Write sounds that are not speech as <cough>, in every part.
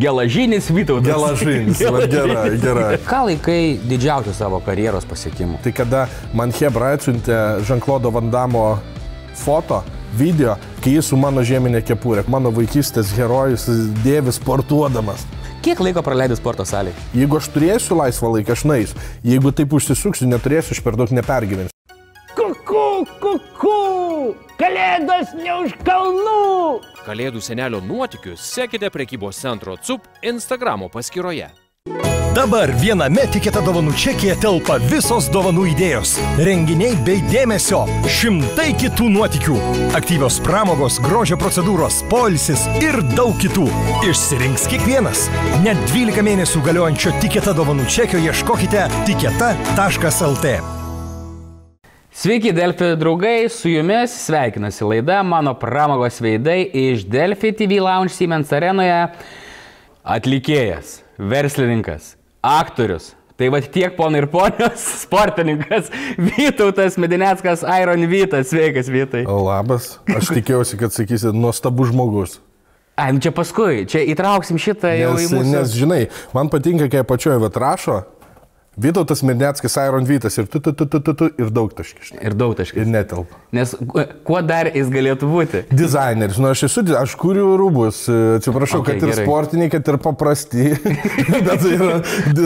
Gelažinis Vytautas. Gelažinis, va, gerai, gerai. Ką laikai didžiausių savo karjeros pasiekimų? Tai kada man Hebra atsiuntė Žanklodo Vandamo foto, video, kai jis su mano žieminė kepurė, mano vaikystės herojus dėvi sportuodamas. Kiek laiko praleidai sporto salėje? Jeigu aš turėsiu laisvą laiką, aš nais. Jeigu taip užsisuksiu, neturėsiu, aš per daug nepergyvensiu. Kuku, kuku, kalėdos ne už kalnų. Kalėdų senelio nuotikius sekite prekybos centro CUP Instagramo paskyroje. Dabar viename tikėta dovanų čekėje telpa visos dovanų idėjos, renginiai bei dėmesio, šimtai kitų nuotikių, aktyvios pramogos, grožio procedūros, polisis ir daug kitų. Išsirinks kiekvienas. Net 12 mėnesių galiojančio tikėta dovanų čekio ieškokite tiketa.lt. Sveiki, Delfi draugai, su jumis sveikinasi laida Mano pramogos veidai iš Delfi TV Lounge Siemens arenoje. Atlikėjas, verslininkas, aktorius. Tai va tiek ponai ir ponios, <laughs> sportininkas Vytautas Medineckas, Iron Vytas. Sveikas, Vytai. Labas, aš tikėjausi, kad sakysi, nuostabus žmogus. Ai, nu čia paskui, čia įtrauksim šitą jau į Nes, mūsų. nes žinai, man patinka, kai apačioje vat rašo, Vytautas Mirneckis, Iron Vytas ir tu, tu, tu, tu, tu, tu ir daug taškis. Ir daug taškų. Ir netelpa. Nes ku- kuo dar jis galėtų būti? Dizaineris, nu aš esu, aš kuriu rūbus, e, atsiprašau, Okay, kad ir gerai. sportiniai, kad ir paprasti, <laughs> bet tai yra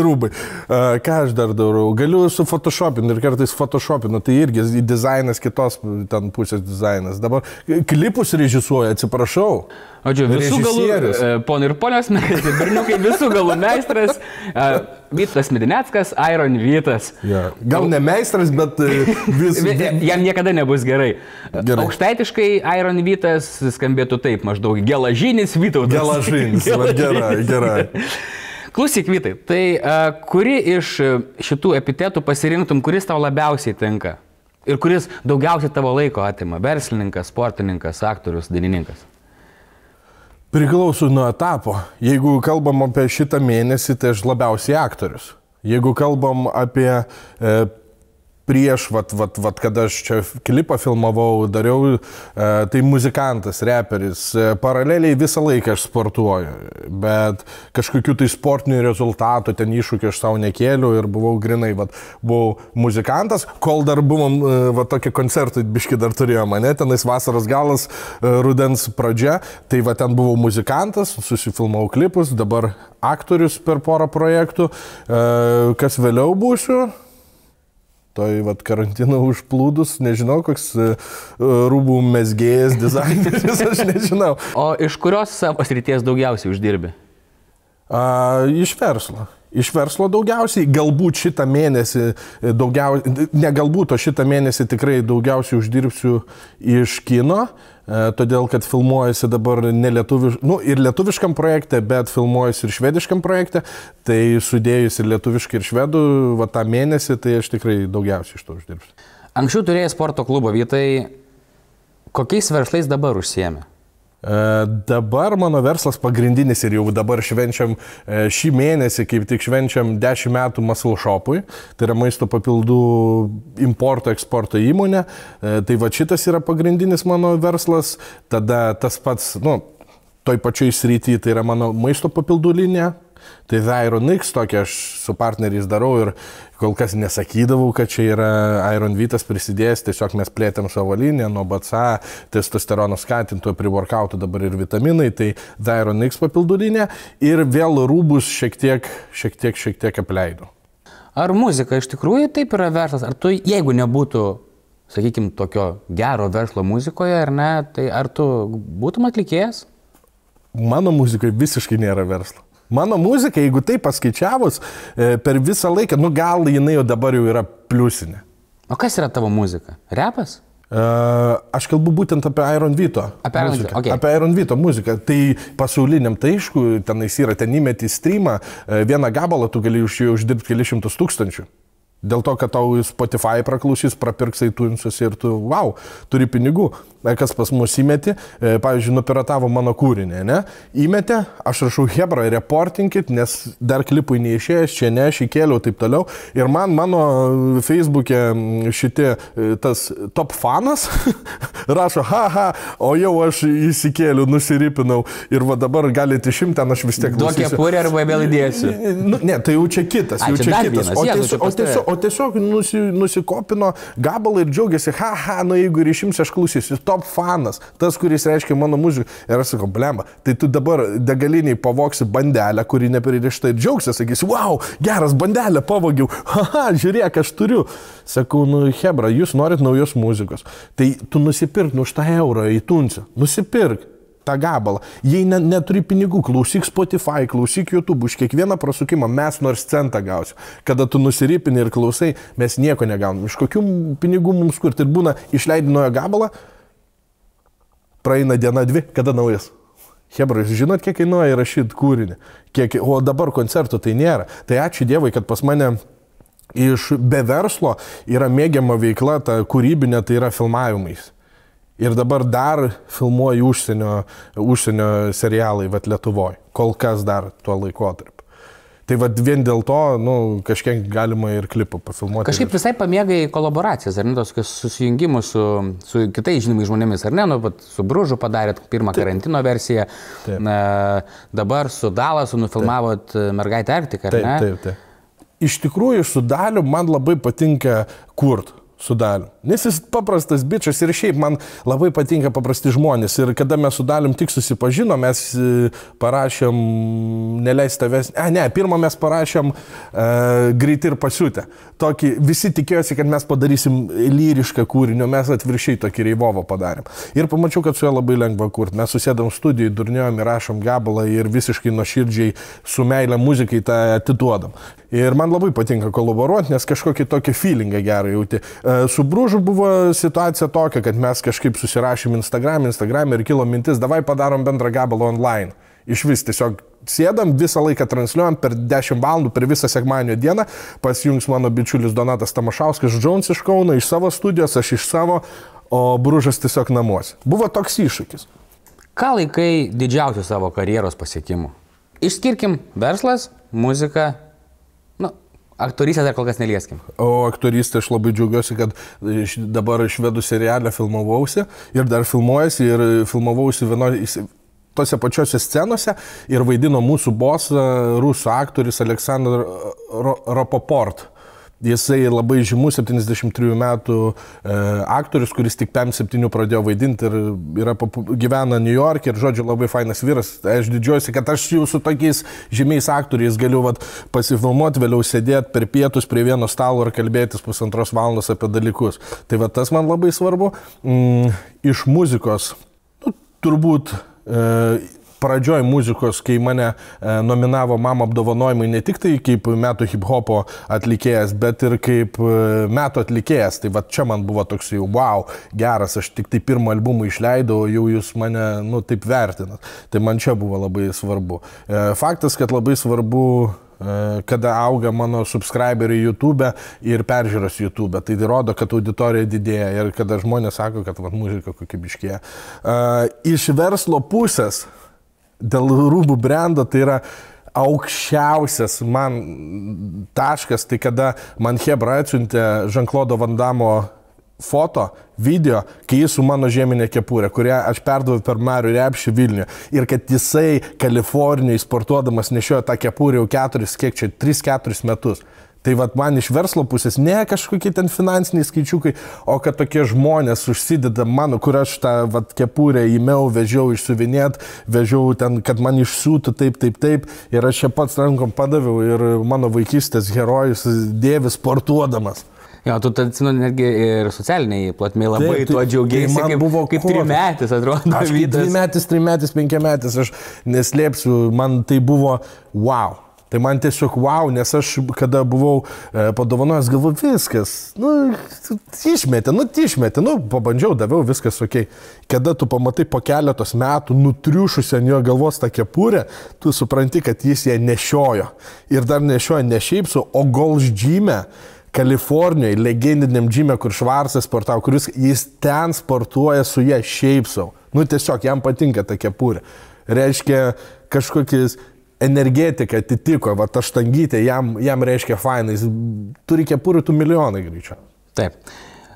rūbai. E, Ką aš dar darau? Galiu su photoshopinu ir kartais photoshopinu, tai irgi dizainas kitos ten pusės dizainas. Dabar klipus režisuoja, atsiprašau. Odžiu, visų galų, e, ponai ir ponios, <laughs> berniukai, visų galų meistras, Vytas Medineckas, Iron Vytas. Ja. Gal ne meistras, bet e, vis. <laughs> Vi- Jam niekada nebus gerai. Gerai. Aukštaitiškai Iron Vytas skambėtų taip maždaug gelažinis Vytautas. Gelažinis, va, gerai, gerai. Klausyk, Vytai, tai uh, kuri iš šitų epitetų pasirinktum, kuris tau labiausiai tinka? Ir kuris daugiausiai tavo laiko atima? Verslininkas, sportininkas, aktorius, dainininkas. Priklauso nuo etapo. Jeigu kalbam apie šitą mėnesį, tai aš labiausiai aktorius. Jeigu kalbam apie e, prieš, vat, vat, vat, kada aš čia klipą filmavau, dariau, e, tai muzikantas, reperis. E, paraleliai visą laiką aš sportuoju, bet kažkokių tai sportinių rezultatų, ten iššūkių aš savo nekėliau ir buvau grinai, vat, buvau muzikantas, kol dar buvom, e, va tokie koncertai, biški dar turėjo mane, tenais vasaros galas, rudens pradžia, tai va ten buvau muzikantas, susifilmavau klipus, dabar aktorius per porą projektų, kas vėliau būsiu. Toj vat karantino užplūdus, nežinau, koks e, rūbų mesgėjas, dizaineris, aš nežinau. O iš kurios savo srities daugiausiai uždirbi? A, iš verslo. Iš verslo daugiausiai, galbūt šitą mėnesį daugiausiai, ne galbūt, o šitą mėnesį tikrai daugiausiai uždirbsiu iš kino, e, todėl kad filmuojasi dabar ne lietuviš, nu, ir lietuviškam projekte, bet filmuojasi ir švediškam projekte, tai sudėjus ir lietuviškai, ir švedų, va tą mėnesį, tai aš tikrai daugiausiai iš to uždirbsiu. Anksčiau turėjai sporto klubą, Vytai, kokiais verslais dabar užsiemi? E, Dabar mano verslas pagrindinis ir jau dabar švenčiam e, šį mėnesį, kaip tik švenčiam 10 metų Muscle Shopui, tai yra maisto papildų importo eksporto įmonė. E, Tai va šitas yra pagrindinis mano verslas, tada tas pats, nu, toj pačioj srity, tai yra mano maisto papildų linija. Tai Iron X, tokia aš su partneriais darau ir kol kas nesakydavau, kad čia yra Iron Vytas prisidėjęs, tiesiog mes plėtėm savo liniją nuo BCA, testosterono skatintojų, privorkautų dabar ir vitaminai, tai Iron X papildų linija ir vėl rūbus šiek tiek, šiek tiek, šiek tiek apleidau. Ar muzika iš tikrųjų taip yra verslas? Ar tu, jeigu nebūtų, sakykime, tokio gero verslo muzikoje, ar ne, tai ar tu būtum atlikėjas? Mano muzikoje visiškai nėra verslo. Mano muzika, jeigu tai paskaičiavus, e, per visą laiką, nu gal jinai jau dabar jau yra pliusinė. O kas yra tavo muzika? Repas? Uh, aš kalbu būtent apie Iron Vito. Apie Iron muziką. Vito, okei. Apie Iron Vito muziką. Tai pasauliniam tai aišku, tenais yra, ten įmeti streamą, e, vieną gabalą tu gali už jį uždirbti kelius šimtus tūkstančių. Dėl to, kad tau Spotify praklausys, prapirks iTunesus ir tu, wow, turi pinigų. E, Kas pas mus įmeti, e, pavyzdžiui, nupiratavo mano kūrinį, ne? Įmetė, aš rašau Hebra, reportinkit, nes dar klipui neišėjęs, čia ne, aš įkėliau taip toliau. Ir man mano Facebook'e šitie tas top fanas <laughs> rašo, haha, o jau aš įsikėliau, nusiripinau ir va dabar galite išimti, ten aš vis tiek Duok kepurę arba vėl įdėsiu. Nu, ne, tai jau čia kitas, jau čia čia dar kitas. vienas, O, tiesiog, čia o, tiesiog, o tiesiog nusi, nusikopino gabalą ir džiaugiasi, haha, nu jeigu ir išimsi, aš klausysiu. Top fanas, tas, kuris reiškia mano muziką. Ir aš sakau, blemba, tai tu dabar degaliniai pavoksi bandelę, kuri nepririšta ir džiaugsi, sakysi, wow, geras bandelę pavogiau, <laughs> haha, žiūrėk, aš turiu. Sakau, nu, Hebra, jūs norit naujos muzikos. Tai tu nusipirk nu už tą eurą į tunsą. Nusipirk tą gabalą. Jei ne, neturi pinigų, klausyk Spotify, klausyk YouTube, už kiekvieną prasukimą mes nors centą gausim. Kada tu nusiripini ir klausai, mes nieko negaunam. Iš kokių pinigų mums kur tai būna išleidi naują gabalą, praeina diena dvi, kada naujas. Hebra, jūs žinot, kiek kainuoja įrašyti kūrinį, kiek, o dabar koncertų tai nėra. Tai ačiū Dievui, kad pas mane iš be verslo yra mėgiama veikla, ta kūrybinė, tai yra filmavimais. Ir dabar dar filmuoju užsienio, užsienio serialai, vad Lietuvoje, kol kas dar tuo laikotarpiu. Tai vad vien dėl to, nu, kažkiek galima ir klipą pafilmuoti. Kažkaip visai pamėgai kolaboracijas, ar ne, tos susijungimus su, su kitais žinomais žmonėmis, ar ne, nu, vat su Bružu padarėt pirmą karantino versiją, Taip. na, dabar su Dalasu nufilmavot e, mergaitę Arktiką, ar Taip, ne? taip, taip. Iš tikrųjų, su Daliu man labai patinka kurt su Daliu. Nes jis paprastas bičias ir šiaip man labai patinka paprasti žmonės. Ir kada mes su Dalium tik susipažinom, mes e, parašėm Neleis tavęs. E, ne, pirmą mes parašėm uh, Greit ir pasiutę. Tokį, visi tikėjosi, kad mes padarysim lyrišką kūrinį, mes atviršiai tokį reivovą padarėm. Ir pamačiau, kad su juo labai lengva kurti. Mes susėdam studijai, durniojom ir rašom gabalą ir visiškai nuoširdžiai su meilė muzikai tą atiduodam. Ir man labai patinka kolaboruoti, nes kažkokį tokį feelingą gerą jauti. E, Su Brūžu buvo situacija tokia, kad mes kažkaip susirašėm Instagram, Instagram ir kilo mintis, davai padarom bendrą gabalą online. Iš vis tiesiog sėdam, visą laiką transliuojam per 10 valandų, per visą sekmadienio dieną. Pasijungs mano bičiulis Donatas Tamašauskas, Jones iš Kauno, iš savo studijos, aš iš savo, o Brūžas tiesiog namuose. Buvo toks iššūkis. Ką laikai didžiausių savo karjeros pasiekimų? Išskirkim verslas, muzika, aktorystę dar kol kas nelieskim. O aktorystė aš labai džiaugiuosi, kad iš- dabar švedų serialę filmavausi ir dar filmuojasi ir filmavausi vienoje tose pačiose scenose ir vaidino mūsų bosą, rusų aktorius Aleksandr Ro- Rapoport. Jisai labai žymus 73 metų e, aktorius, kuris tik 5-7 pradėjo vaidinti ir yra, gyvena New York ir, žodžiu, labai fainas vyras. Aš didžiuosi, kad aš jau su tokiais žymiais aktoriais galiu vat, pasifilmuoti, vėliau sėdėti per pietus prie vieno stalo ir kalbėtis pusantros valandos apie dalykus. Tai va tas man labai svarbu. Mm, iš muzikos, nu, turbūt e, pradžioj muzikos, kai mane e, nominavo mama apdovanojimai ne tik tai kaip metų hip hopo atlikėjas, bet ir kaip e, metų atlikėjas. Tai va čia man buvo toks jau, wow, geras, aš tik tai pirmą albumą išleidau, jau jūs mane, nu, taip vertinat. Tai man čia buvo labai svarbu. E, faktas, kad labai svarbu kada auga mano subscriberiai YouTube ir peržiūros YouTube. Tai rodo, kad auditorija didėja ir kada žmonės sako, kad vat, muzika kokybiškėja. Iš verslo pusės, dėl rūbų brendo, tai yra aukščiausias man taškas, tai kada man Hebra atsiuntė Žanklodo Vandamo foto, video, kai jis su mano žieminė kepurė, kurią aš perdaviau per Marių Repšį Vilnių. Ir kad jisai Kalifornijoje sportuodamas nešiojo tą kepurę jau keturis, kiek čia, 3-4 metus. Tai vad man iš verslo pusės ne kažkokie ten finansiniai skaičiukai, o kad tokie žmonės užsideda mano, kur aš tą vat, kepurę įmiau, vežiau išsiuvinėt, vežiau ten, kad man išsiūtų taip, taip, taip. Ir aš čia pats rankom padaviau ir mano vaikystės herojus dėvi sportuodamas. Jo, tu atsimenu netgi ir socialiniai plotmiai labai Taip, tai- tuo džiaugiasi, tai man kaip, buvo kaip kofas. trimetis atrodo. Aš kaip dvimetis, trimetis, penkiametis, aš neslėpsiu, man tai buvo wow. Tai man tiesiog wow, nes aš kada buvau e, padovanojęs, galvoju, viskas, nu, išmetė, nu, išmetė, nu, pabandžiau, daviau, viskas ok. Kada tu pamatai po keletos metų nutriušusi ant jo galvos tą kepurę, tu supranti, kad jis ją nešiojo. Ir dar nešiojo ne šiaip su, o golždžymę Kalifornijoje, legendiniam džime, kur Švarsas sportavo, kuris jis ten sportuoja su ją šiaip savo. Nu tiesiog jam patinka ta kepurė. Reiškia kažkokiais energetika atitiko, va ta štangytė jam, jam reiškia fainai, jis turi kepurių tų milijonai greičiau. Taip.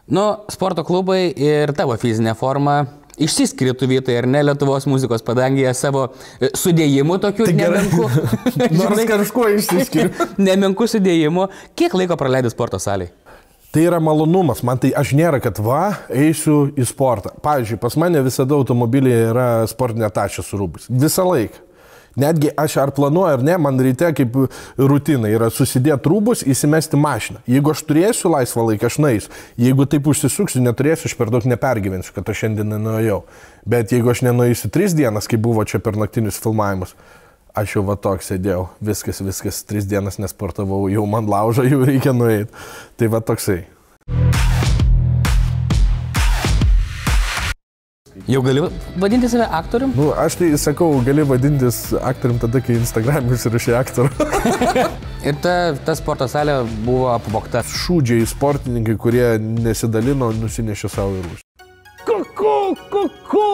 Nu, sporto klubai ir tavo fizinė forma išsiskirtų vietai ar ne Lietuvos muzikos padangėje savo e, sudėjimu tokiu Tai nemenku. <laughs> Nors kažkuo išsiskiria. <laughs> nemenku sudėjimu. Kiek laiko praleidai sporto salėje? Tai yra malonumas, man tai aš nėra, kad va, eisiu į sportą. Pavyzdžiui, pas mane visada automobilyje yra sportinė tačia su rūbais. Visą laiką. Netgi aš ar planuoju ar ne, man ryte kaip rutina yra susidėti rūbus, įsimesti mašiną. Jeigu aš turėsiu laisvą laiką, aš naisiu. Jeigu taip užsisuksiu, neturėsiu, aš per daug nepergyvensiu, kad aš šiandien nenuėjau. Bet jeigu aš nenuėsiu tris dienas, kai buvo čia per naktinius filmavimus, aš jau va toks sėdėjau, viskas, viskas, tris dienas nesportavau, jau man laužo, jau reikia nueiti. Tai va toksai. Jau gali vadinti save aktorium? Nu, aš tai sakau, gali vadintis aktorium tada, kai Instagram užsirašė aktorių. <laughs> Ir ta, ta sporto salė buvo apvokta. Šūdžiai sportininkai, kurie nesidalino, nusinešė savo į rūsį. Kuku, kuku,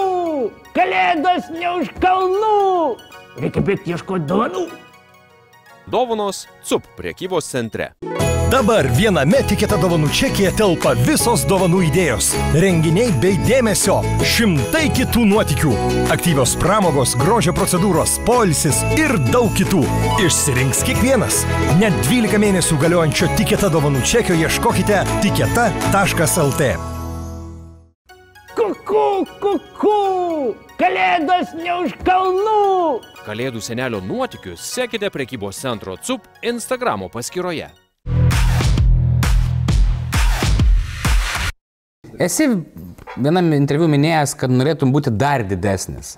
kalėdos ne už kalnų. Reikia bėgti ieškoti dovanų. Dovanos CUP priekybos centre. Dabar viename tikėta dovanų čekėje telpa visos dovanų idėjos, renginiai bei dėmesio, šimtai kitų nuotikių, aktyvios pramogos, grožio procedūros, polisis ir daug kitų. Išsirinks kiekvienas. Net 12 mėnesių galiojančio tikėta dovanų čekio ieškokite tiketa.lt. Kuku, kuku, kalėdos ne už kalnų. Kalėdų senelio nuotikius sekite priekybos centro CUP Instagramo paskyroje. Esi vienam interviu minėjęs, kad norėtum būti dar didesnis.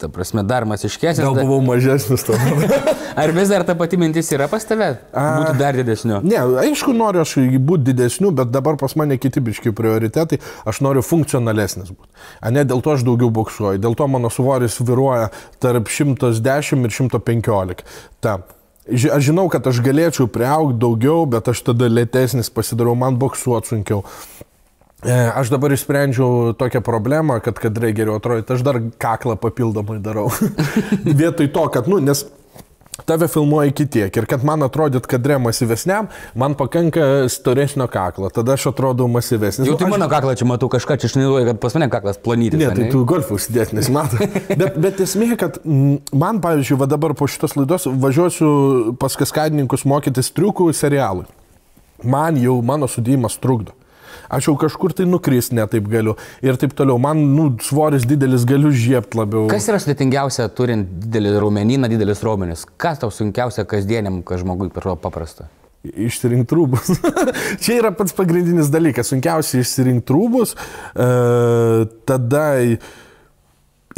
Ta prasme, dar masiškesnis. Gal buvau mažesnis to. <laughs> Ar vis dar ta pati mintis yra pas tave? Būti dar didesniu. ne, aišku, noriu aš būti didesniu, bet dabar pas mane kiti biški prioritetai. Aš noriu funkcionalesnis būti. A ne dėl to aš daugiau boksuoju. Dėl to mano svoris viruoja tarp 110 ir 115. Ta. Aš žinau, kad aš galėčiau priaugti daugiau, bet aš tada lėtesnis pasidarau, man boksuoti sunkiau. E, Aš dabar išsprendžiau tokią problemą, kad kadrai geriau atrodo, aš dar kaklą papildomai darau. <laughs> Vietoj to, kad, nu, nes tave filmuoja iki tiek ir kad man atrodyt kadre masyvesniam, man pakanka storesnio kaklo, tada aš atrodau masyvesnis. Jau Nu, tai aš- mano kaklą čia matau kažką, čia išnaudoju, kad pas mane kaklas planytis. Ne, tai tu golfą užsidėti nesimato. <laughs> Bet, bet esmė, kad man, pavyzdžiui, va dabar po šitos laidos važiuosiu pas kaskadininkus mokytis triukų serialui. Man jau mano sudėjimas trukdo. Aš jau kažkur tai nukris netaip galiu. Ir taip toliau. Man, nu, svoris didelis, galiu žiepti labiau. Kas yra sudėtingiausia turint didelį raumenyną, didelis raumenis? Kas tau sunkiausia kasdieniam, kas žmogui paprasta? Išsirinkti rūbus. <laughs> Čia yra pats pagrindinis dalykas. Sunkiausia išsirinkti rūbus, e, tada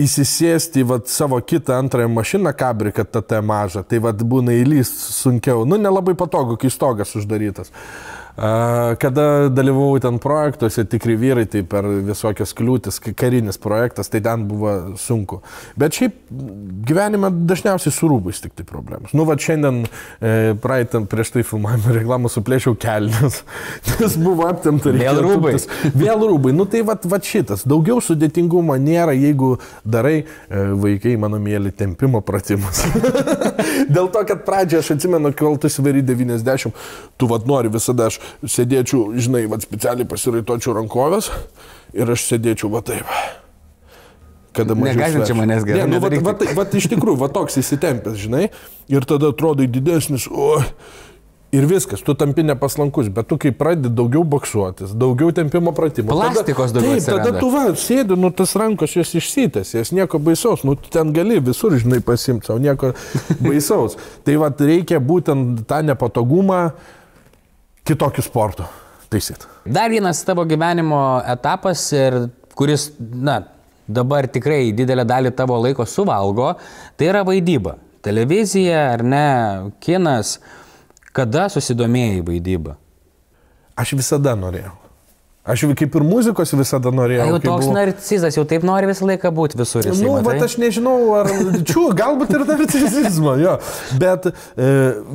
įsisėsti į savo kitą antrąją mašiną kabrį, kad ta ta maža. Tai vad būna įlyst sunkiau. Nu, nelabai patogu, kai stogas uždarytas. A, Kada dalyvau ten projektuose, tikri vyrai, tai per visokias kliūtis, karinis projektas, tai ten buvo sunku. Bet šiaip gyvenime dažniausiai su rūbais tik tai problemos. Nu, va šiandien e, praeitam prieš tai filmavimo <laughs> reklamą suplėšiau kelnes, nes buvo aptemta. Vėl reikėjo rūbai. tuptis. Vėl rūbai. Nu tai va, va šitas. Daugiau sudėtingumo nėra, jeigu darai e, vaikai, mano mėly, tempimo pratimus. <laughs> Dėl to, kad pradžioje aš atsimenu, kol tu sveri 90, tu vad nori visada aš sėdėčiau, žinai, vad specialiai pasiraitočiau rankovės ir aš sėdėčiau va taip. Kada mažiau Negąsdink čia svečio. manęs gerai, Ne, nu, va, nedaryk va, tai- va, iš tikrųjų, va toks įsitempęs, žinai, ir tada atrodai didesnis, o. Ir viskas, tu tampi nepaslankus, bet tu kai pradedi daugiau boksuotis, daugiau tempimo pratimų. Plastikos tada, daugiau Taip, tada atsiranda. tu va, sėdi, nu tas rankos jos išsitęs, jas nieko baisaus, nu ten gali visur, žinai, pasimti savo, nieko baisaus. tai va, reikia būtent tą nepatogumą kitokiu sportu taisyti. Dar vienas tavo gyvenimo etapas, ir kuris, na, dabar tikrai didelę dalį tavo laiko suvalgo, tai yra vaidyba. Televizija ar ne, kinas. Kada susidomėjai vaidybą? Aš visada norėjau. Aš jau kaip ir muzikos visada norėjau. Jau toks buvau- narcizas, jau taip nori visą laiką būti visur. jisai, Nu, bet aš nežinau, ar čiū, galbūt ir narcisizmo, jo. Bet e,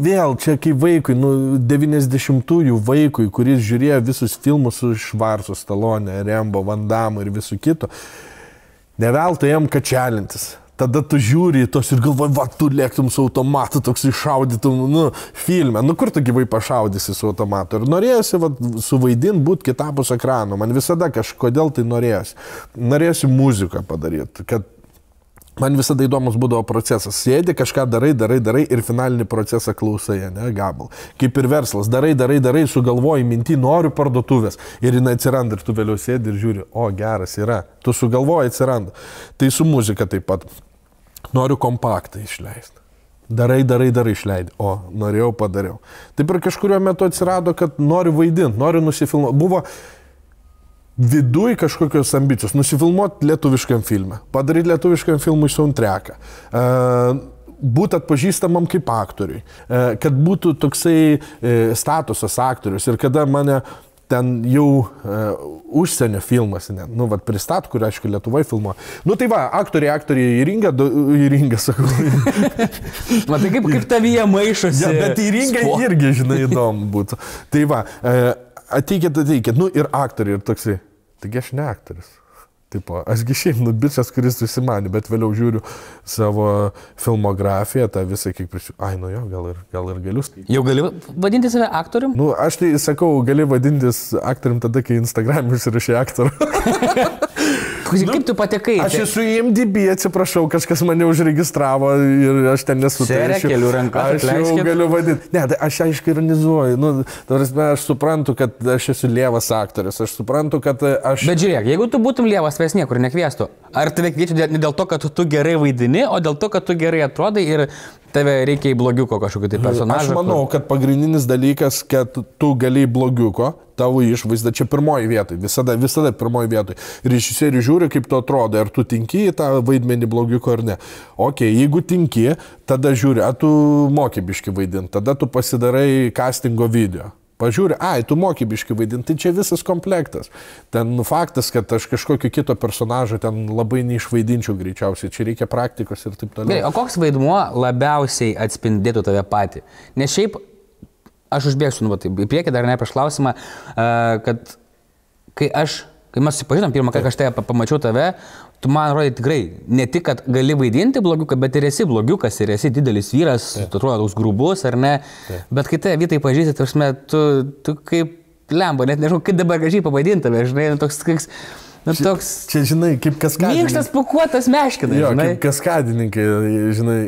vėl čia kaip vaikui, nu, 90-ųjų vaikui, kuris žiūrėjo visus filmus su Švarsu, Stalonė, Rembo, Vandamu ir visų kitų, ne veltui jam kačialintis. Tada tu žiūri tos ir galvoji, va, tu lėktum su automatu, toks iššaudytum, nu, filme, nu kur tu gyvai pašaudysi su automatu. Ir norėjusi, va, suvaidinti, būti kitapus ekrano. Man visada kažkodėl tai norėjusi. Norėjusi muziką padaryti, kad Man visada įdomus būdavo procesas. Sėdi, kažką darai, darai, darai ir finalinį procesą klausai, ne, gabal. Kaip ir verslas. Darai, darai, darai, sugalvoji mintį, noriu parduotuvės. Ir jinai atsiranda ir tu vėliau sėdi ir žiūri, o geras yra. Tu sugalvoji, atsiranda. Tai su muzika taip pat. Noriu kompaktą išleisti. Darai, darai, darai išleidai. O, norėjau, padariau. Taip ir kažkurio metu atsirado, kad noriu vaidinti, noriu nusifilmuoti. Buvo viduj kažkokios ambicijos, nusifilmuoti lietuviškam filmui, padaryti lietuviškam filmui soundtracką, būti atpažįstamam kaip aktoriui, e, kad būtų toksai e, statusas aktorius ir kada mane ten jau uh, užsienio filmas, ne, nu, vad pristat, kur, aišku, Lietuvoje filmo. Nu, tai va, aktoriai, aktoriai įringa, įringa, sakau. <laughs> Matai, kaip, kaip tavyje maišosi. Ja, bet įringa spo- irgi, žinai, įdomu būtų. Tai va, e, ateikit, ateikit, nu ir aktoriai, ir toksai, taigi aš ne aktorius. Taip, ašgi šiaip nubičias, kuris susimanė, bet vėliau žiūriu savo filmografiją, tą visą, kiek prisiu, ai, nu jo, gal ir, gal ir galiu. Jau gali vadinti save aktorium? Nu, aš tai sakau, gali vadintis aktorium tada, kai Instagram užsirašė aktorių. <laughs> Nu, kaip tu patekai? Aš Čia- esu į MDB, atsiprašau, kažkas mane užregistravo ir aš ten nesu. tai Sere, aš jau- kelių ranka, Aš jau atleiskit. galiu vadinti. Ne, tai aš aiškiai ironizuoju. Nu, ta prasme, aš suprantu, kad aš esu lievas aktorius. Aš suprantu, kad aš... Bet žiūrėk, jeigu tu būtum lievas, ves niekur nekviestų. Ar tave kviečia dėl- ne dėl to, kad tu gerai vaidini, o dėl to, kad tu gerai atrodai ir tave reikia į blogiuko kažkokio tai Aš personažo? manau, kad pagrindinis dalykas, kad tu gali blogiuko, tavo išvaizda čia pirmoji vietoje, visada, visada pirmoji vietoje. Režisierius žiūri, kaip tu atrodo, ar tu tinki į tą vaidmenį blogiuko ar ne. Ok, jeigu tinki, tada žiūri, ar tu mokybiški vaidinti, tada tu pasidarai castingo video. Pažiūri, ai, tu mokybiški vaidinti, tai čia visas komplektas. Ten nu, faktas, kad aš kažkokio kito personažo ten labai neišvaidinčiau greičiausiai, čia reikia praktikos ir taip toliau. Gerai, o koks vaidmuo labiausiai atspindėtų tave patį? Nes šiaip, aš užbėgsiu, nu, va, taip, į priekį dar ne prieš klausimą, kad kai aš, kai mes susipažinom pirmą kartą, aš tave pa- pamačiau tave, tu man rodai tikrai, ne tik, kad gali vaidinti blogiuką, bet ir esi blogiukas, ir esi didelis vyras, tu atrodo toks grubus ar ne, bet kai tave vytai pažįsti, tarsi, tu, tu kaip lemba, net nežinau, kaip dabar gražiai pavadinti tave, žinai, nu, toks, toks, nu, toks Čia, žinai, kaip kaskadininkai. minkštas, pukuotas meškinas, Jo, žinai. kaip kaskadininkai, žinai,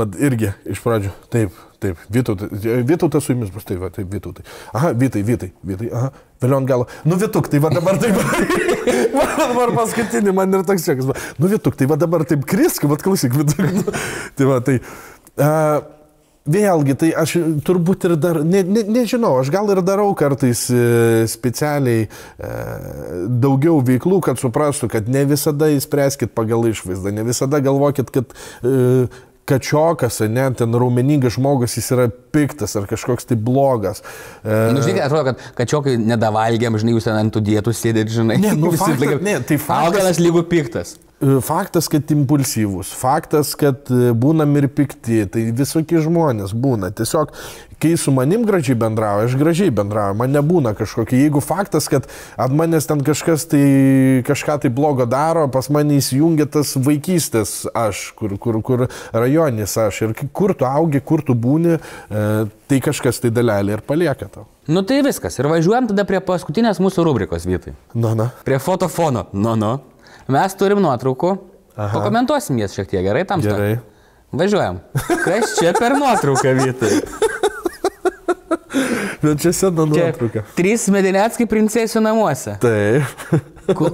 vad irgi iš pradžių. Taip, taip, Vytautas, Vytautas su jumis bus, taip, va, taip, Vytautai. Aha, Vytai, Vytai, Vytai, aha, vėliau ant galo. Nu, Vytuk, tai va dabar taip. <laughs> va dabar paskutinį, man ir toks čekas. Nu, Vytuk, tai va dabar taip krisk, va klausyk, Vytuk. Nu, tai va, tai. Uh, Vėlgi, tai aš turbūt ir dar, ne, ne, nežinau, aš gal ir darau kartais e, specialiai e, daugiau veiklų, kad suprastų, kad ne visada įspręskit pagal išvaizdą, ne visada galvokit, kad e, kačiokas, ne, ten raumeningas žmogus, jis yra piktas ar kažkoks tai blogas. E, Nu, žinai, atrodo, kad kačiokai nedavalgiam, žinai, jūs ten ant tų dietų sėdėt, žinai. Ne, nu, <laughs> faktas- ne, tai faktas- Augalas lygų piktas. E, Faktas, kad impulsyvus, faktas, kad e, būnam ir pikti, tai visokie žmonės būna. Tiesiog, kai su manim gražiai bendrauja, aš gražiai bendrauju, man nebūna kažkokia. Jeigu faktas, kad ant manęs ten kažkas tai kažką tai blogo daro, pas mane įsijungia tas vaikystės aš, kur, kur, kur rajonis aš ir kur tu augi, kur tu būni, e, tai kažkas tai dalelė ir palieka tau. Nu tai viskas. Ir važiuojam tada prie paskutinės mūsų rubrikos, Vytai. Na, na. Prie fotofono. Nu, nu. Mes turim nuotraukų. Aha. Pakomentuosim jas šiek tiek, gerai tam? Gerai. Važiuojam. Kas čia per <laughs> nuotrauką, Vytai? Bet čia sena nuotrauka. trys medinėtskai princesių namuose. Taip,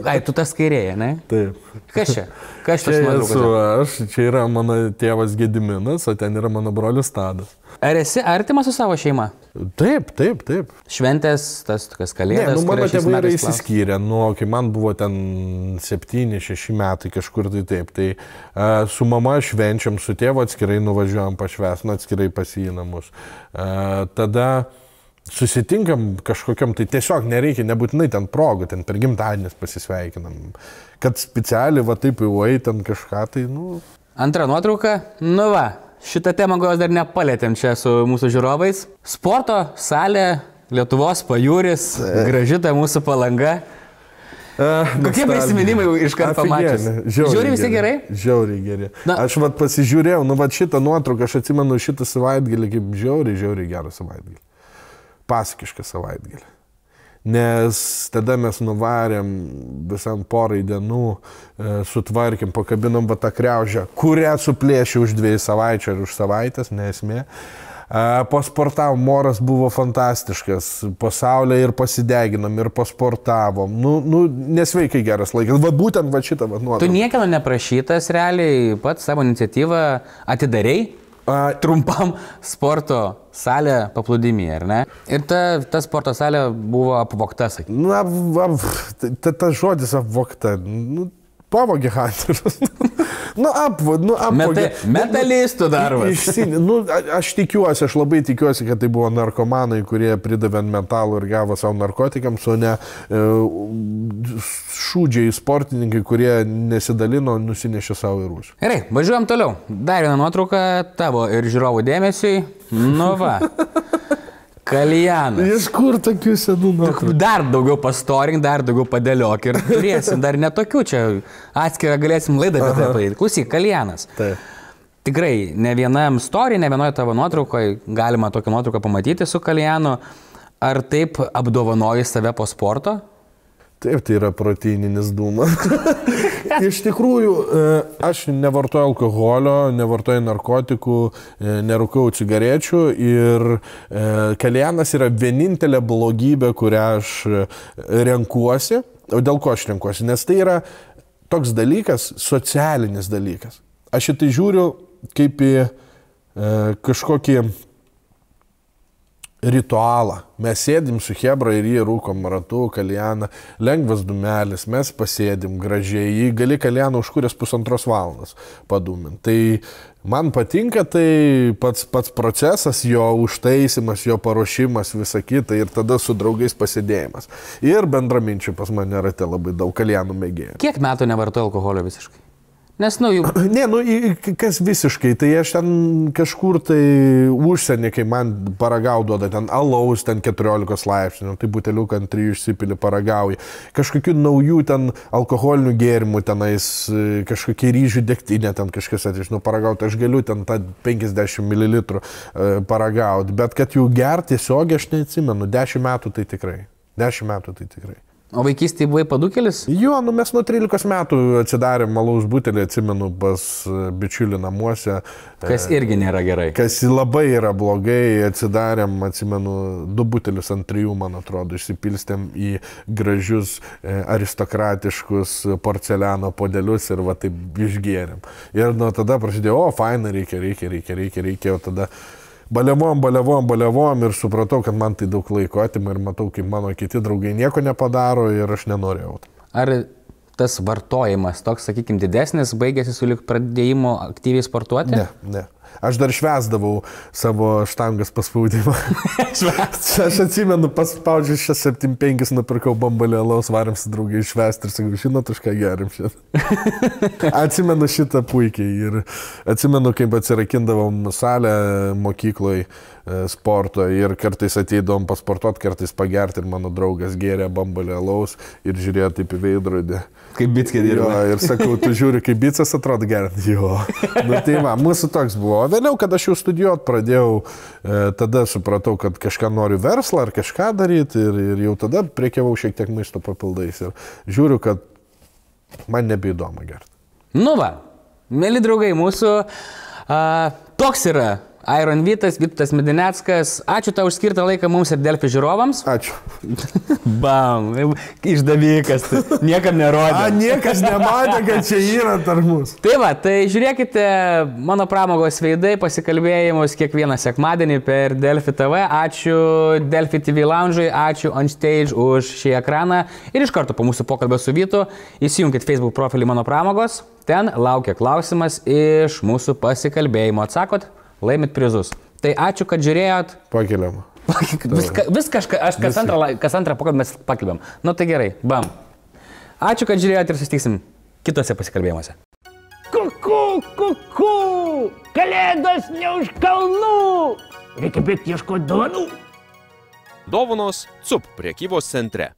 Ai, tu tas kairėje, ne? taip. Kas čia? Kas čia Čia esu aš, čia yra mano tėvas Gediminas, o ten yra mano brolius Tadas. Ar esi artimas su savo šeima? Taip, taip, taip. Šventės, tas tokias Ne, kalėdas. nu, mano tėvai yra įsiskyrę, nu, kai man buvo ten 7-6 metai kažkur tai taip. Tai uh, su mama švenčiam, su tėvu atskirai nuvažiuojam pašves, nu, atskirai pas jį į namus. Uh, tada susitinkam kažkokiam, tai tiesiog nereikia, nebūtinai ten progų, ten per gimtadienis pasisveikinam. Kad specialiai va taip jau eit ten kažką, tai, nu, Antra nuotrauka. Nu va, šitą temą gal dar nepalėtėm čia su mūsų žiūrovais. Sporto salė, Lietuvos pajūris, graži ta mūsų palanga. Kokie prisiminimai jau iškart pamačius? Žiūri visi gerai? Žiauriai gerai. Na. Aš vat pasižiūrėjau, nu vat šitą nuotrauką, aš atsimenu šitą savaitgalį kaip žiauriai, žiauriai gerą savaitgalį. Pasakišką savaitgalį. Nes tada mes nuvarėm visam porai dienų, e, sutvarkėm, pakabinom va tą kreužę, kurią suplėšė už dviejų savaičių ar už savaitės, nesmė. Pasportavom, moras buvo fantastiškas, pasaulio ir pasideginom, ir pasportavom. Nu, nu, nesveikai geras laikas. Va būtent va šitą va Tu nuotrauką. niekieno neprašytas realiai, pats savo iniciatyvą atidarėjai A, trumpam sporto salę paplūdimį, ar ne? Ir ta, ta sporto salė buvo apvokta, sakykime. Na, va, ta- ta- tas žodis apvokta. Nu, pavogė Hunteris. <laughs> nu, apvogė. Nu, apvogė. Meta, metalistų darbas. Išsin, nu, aš tikiuosi, aš labai tikiuosi, kad tai buvo narkomanai, kurie pridavė ant metalų ir gavo savo narkotikams, o ne e, šūdžiai sportininkai, kurie nesidalino, nusinešė savo į rūsį. Gerai, važiuojam toliau. Dar viena nuotrauka tavo ir žiūrovų dėmesiui. Nu va. <laughs> Kalijanas. Iš kur tokių senų nuotraukų? Dar daugiau pastorink, dar daugiau padėliok ir turėsim dar netokių čia atskirą galėsim laidą apie tai padaryti. Klausyk, Kalijanas. Taip. Tikrai, ne vienam story, ne vienoje tavo nuotraukoje galima tokią nuotrauką pamatyti su Kalijanu. Ar taip apdovanoji save po sporto? Taip, tai yra proteininis dūmas. <laughs> <laughs> Iš tikrųjų, e, aš nevartoju alkoholio, nevartoju narkotikų, e, nerūkau cigarečių ir e, kalėnas yra vienintelė blogybė, kurią aš renkuosi. O dėl ko aš renkuosi? Nes tai yra toks dalykas, socialinis dalykas. Aš į tai žiūriu kaip į kažkokį ritualą. Mes sėdim su Hebra ir jį rūkom ratu, kalieną, lengvas dumelis, mes pasėdim gražiai, jį gali kalieną užkūręs pusantros valandos padūmint. Tai man patinka tai pats, pats procesas, jo užtaisimas, jo paruošimas, visa kita ir tada su draugais pasėdėjimas. Ir bendraminčių pas mane rate labai daug kalienų mėgėjų. Kiek metų nevartoji alkoholio visiškai? Nes, nu, jau <clears throat> Ne, nu, kas visiškai, tai aš ten kažkur tai užsienį, kai man paragau duoda ten alaus, ten 14 laipsnių, tai buteliuką ant 3 išsipilį paragauji. Kažkokių naujų ten alkoholinių gėrimų tenais, e, kažkokie ryžių degtinė, ten kažkas atvežinu paragauti, aš galiu ten tą 50 ml paragauti, bet kad jų gerti tiesiog aš neatsimenu, 10 metų tai tikrai. 10 metų tai tikrai. O vaikystėje buvai padukelis? Jo, nu mes nuo 13 metų atsidarėm malaus butelį, atsimenu, pas e, bičiulį namuose. Kas irgi nėra gerai. Kas labai yra blogai, atsidarėm, atsimenu, du butelius ant trijų, man atrodo, išsipilstėm į gražius e, aristokratiškus porceliano podelius ir va taip išgėrėm. Ir nuo tada prasidėjo, o, faina, reikia, reikia, reikia, reikia, reikia, o tada balevom, balevom, balevom ir supratau, kad man tai daug laiko atima ir matau, kaip mano kiti draugai nieko nepadaro ir aš nenorėjau. Ar tas vartojimas toks, sakykime, didesnis baigėsi su lik pradėjimu aktyviai sportuoti? Ne, ne. Aš dar švesdavau savo štangas paspaudimą. Aš atsimenu, paspaudžiu 675, nupirkau bambalį alaus, varėm su draugai švesti ir sakau, žinot, už ką gerim šitą. atsimenu šitą puikiai ir atsimenu, kaip atsirakindavom salę mokykloje sporto ir kartais ateidavom pasportuoti, kartais pagerti ir mano draugas gėrė bambalį alaus ir žiūrėjo taip į veidrodį. Kaip bitskė Jo, dirba. ir sakau, tu žiūri, kaip bicas atrodo gerai. Jo. Nu, tai va, mūsų toks buvo. Vėliau, kada aš jau studijuot pradėjau, e, tada supratau, kad kažką noriu verslą ar kažką daryti ir, ir jau tada priekiavau šiek tiek maisto papildais. Ir žiūriu, kad man nebeįdomu gerti. Nu va, mėly draugai, mūsų a, toks yra Iron Vytas, Vytas Medineckas. Ačiū tau už skirtą laiką mums ir Delfi žiūrovams. Ačiū. <laughs> Bam, išdavikas, niekam nerodė. A, niekas nematė, kad čia yra tarp mūsų. Tai va, tai žiūrėkite mano pramogos veidai, pasikalbėjimus kiekvieną sekmadienį per Delfi TV. Ačiū Delfi TV Lounge'ui, ačiū On Stage už šį ekraną. Ir iš karto po mūsų pokalbio su Vytu įsijunkit Facebook profilį mano pramogos. Ten laukia klausimas iš mūsų pasikalbėjimo. Atsakot, laimit prizus. Tai ačiū, kad žiūrėjot. Pakeliam. Viską, <laughs> vis kažką, aš kas antrą, kas antrą pokalbį mes pakalbėm. Nu tai gerai, bam. Ačiū, kad žiūrėjote ir susitiksim kitose pasikalbėjimuose. Kuku, kuku, kalėdos ne už kalnų. Reikia bėgti ieškoti dovanų. Dovanos CUP priekybos centre.